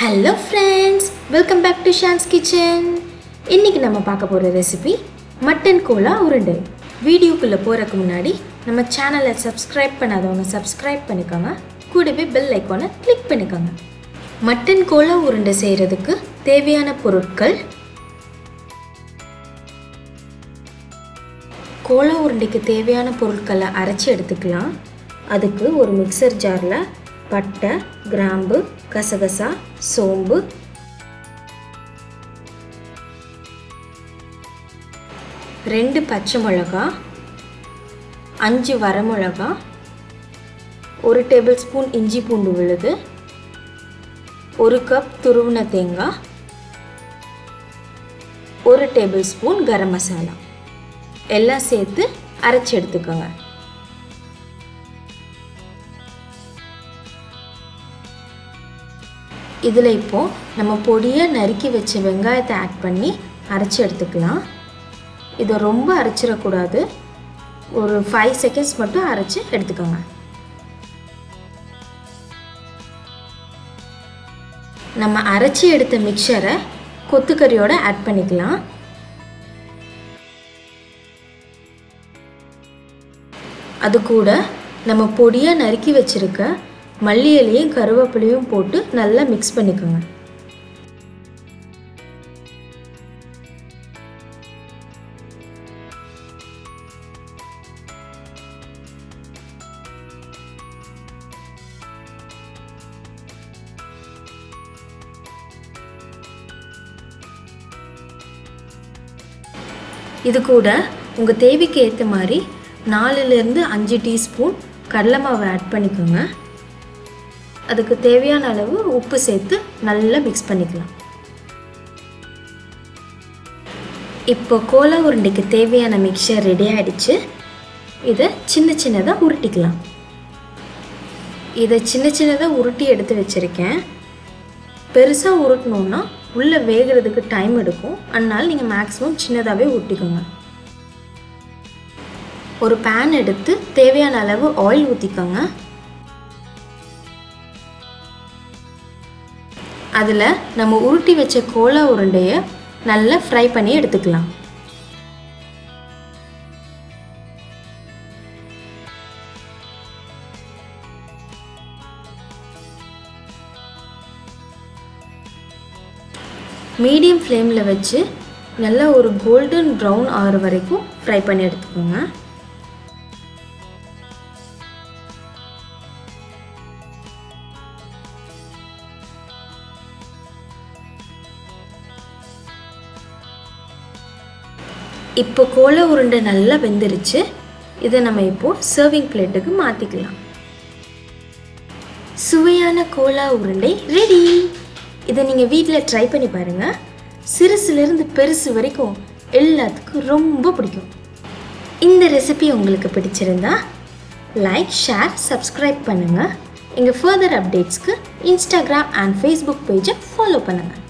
Hello friends welcome back to Shan's kitchen இன்றைக்கி நம்ம பார்க்க போகிற ரெசிபி மட்டன் கோலா உருண்டை. வீடியோக்குள்ளே போகிறதுக்கு முன்னாடி நம்ம சேனலை சப்ஸ்கிரைப் பண்ணாதவங்க சப்ஸ்கிரைப் பண்ணிக்கோங்க. கூடவே பெல் ஐக்கானை கிளிக் பண்ணிக்கோங்க. மட்டன் கோலா உருண்டை செய்கிறதுக்கு தேவையான பொருட்கள் கோலா உருண்டைக்கு தேவையான பொருட்களை அரைச்சி எடுத்துக்கலாம். அதுக்கு ஒரு மிக்சர் ஜாரில் பட்டை கிராம்பு கசகசா சோம்பு. ரெண்டு பச்சை மிளகா அஞ்சு வரமிளகா ஒரு டேபிள் ஸ்பூன் இஞ்சி பூண்டு விழுது ஒரு கப் துருவின தேங்காய் ஒரு டேபிள் ஸ்பூன் கரம் மசாலா. எல்லாம் சேர்த்து அரைச்சி எடுத்துக்கோங்க. இதில் இப்போது நம்ம பொடியை நறுக்கி வச்ச வெங்காயத்தை ஆட் பண்ணி அரைச்சி எடுத்துக்கலாம். இதை ரொம்ப அரைச்சிடக்கூடாது. ஒரு ஃபைவ் செகண்ட்ஸ் மட்டும் அரைச்சி எடுத்துக்கோங்க. நம்ம அரைச்சி எடுத்த மிக்சரை கொத்துக்கறியோடு ஆட் பண்ணிக்கலாம். அது கூட நம்ம பொடியாக நறுக்கி வச்சுருக்க மல்லி இலையும் கருவேப்பிலையும் போட்டு நல்லா மிக்ஸ் பண்ணிக்கோங்க. இது கூட உங்கள் தேவைக்கு ஏற்ற மாதிரி நாலுலேருந்து அஞ்சு டீஸ்பூன் கடலை மாவு ஆட் பண்ணிக்கோங்க. அதுக்கு தேவையான அளவு உப்பு சேர்த்து நல்லா மிக்ஸ் பண்ணிக்கலாம். இப்போ கோலா உருண்டைக்கு தேவையான மிக்சர் ரெடி ஆகிடுச்சு இதை சின்ன சின்னதாக உருட்டிக்கலாம். இதை சின்ன சின்னதாக உருட்டி எடுத்து வச்சுருக்கேன். பெருசாக உருட்டணுன்னா உள்ளே வேகிறதுக்கு டைம் எடுக்கும். அதனால் நீங்கள் மேக்ஸிமம் சின்னதாகவே உருட்டிக்கோங்க. ஒரு பேன் எடுத்து தேவையான அளவு ஆயில் ஊற்றிக்கோங்க அதில் நம்ம உருட்டி வச்ச கோலா உருண்டையை நல்லா ஃப்ரை பண்ணி எடுத்துக்கலாம். மீடியம் ஃப்ளேமில் வச்சு நல்லா ஒரு கோல்டன் ப்ரௌன் ஆகிற வரைக்கும் ஃப்ரை பண்ணி எடுத்துக்கோங்க. இப்போ கோலா உருண்டை நல்லா வெந்துருச்சு. இதை நம்ம இப்போது சர்விங் பிளேட்டுக்கு மாற்றிக்கலாம் சுவையான கோலா உருண்டை ரெடி இதை நீங்கள் வீட்டில் ட்ரை பண்ணி பாருங்கள் சிறுசுலேருந்து பெருசு வரைக்கும் எல்லாத்துக்கும் ரொம்ப பிடிக்கும். இந்த ரெசிபி உங்களுக்கு பிடிச்சிருந்தா லைக் ஷேர் சப்ஸ்கிரைப் பண்ணுங்கள் எங்கள் ஃபர்தர் அப்டேட்ஸ்க்கு இன்ஸ்டாகிராம் அண்ட் ஃபேஸ்புக் பேஜை ஃபாலோ பண்ணுங்கள்